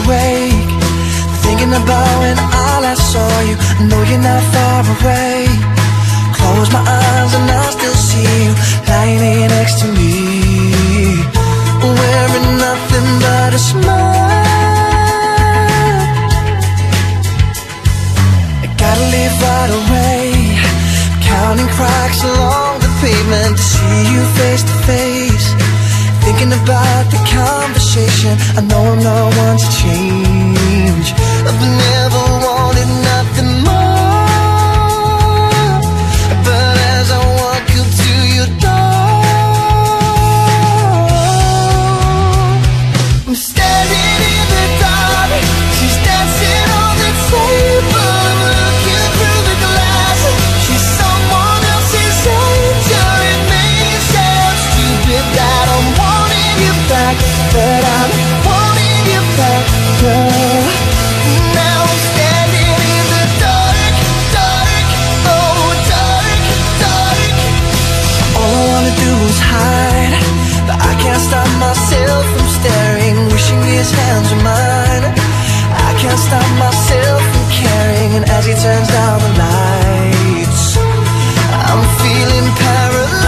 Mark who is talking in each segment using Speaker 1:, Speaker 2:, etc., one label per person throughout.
Speaker 1: awake Thinking about when I last saw you. I know you're not far away. Close my eyes and I still see you Lying here next to me. Wearing nothing but a smile. I gotta live right away. Counting cracks along the pavement To see you face to face. Thinking about the conversation. I know I'm not one to change. Mine I can't stop myself from caring And as he turns down the lights I'm feeling paralyzed.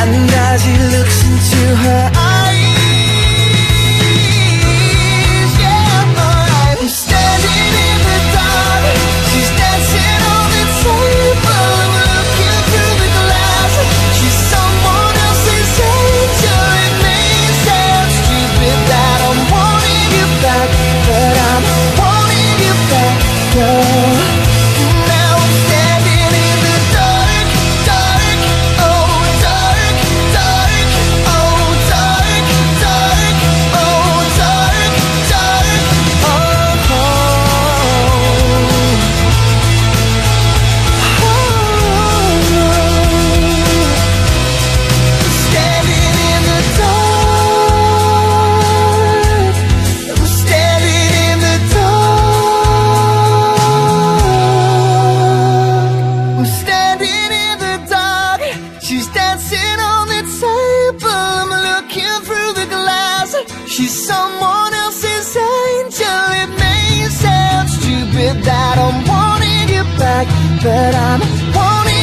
Speaker 1: And as he looks into her that I'm wanting you back, but I'm wanting